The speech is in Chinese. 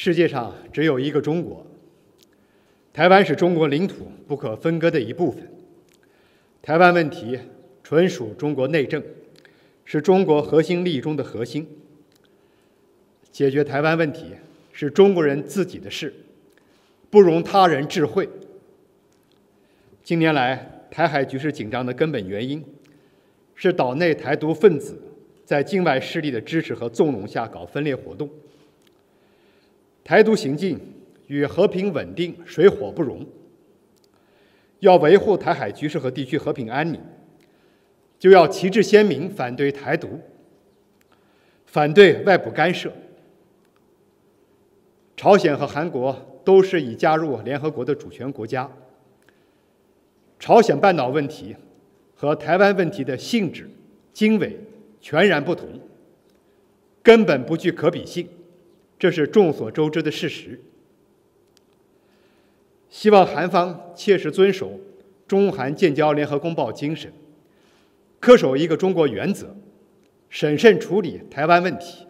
世界上只有一个中国，台湾是中国领土不可分割的一部分。台湾问题纯属中国内政，是中国核心利益中的核心。解决台湾问题是中国人自己的事，不容他人智慧。近年来，台海局势紧张的根本原因，是岛内台独分子在境外势力的支持和纵容下搞分裂活动。台独行径与和平稳定水火不容。要维护台海局势和地区和平安宁，就要旗帜鲜明反对台独，反对外部干涉。朝鲜和韩国都是已加入联合国的主权国家。朝鲜半岛问题和台湾问题的性质、经纬全然不同，根本不具可比性。这是众所周知的事实。希望韩方切实遵守中韩建交联合公报精神，恪守一个中国原则，审慎处理台湾问题，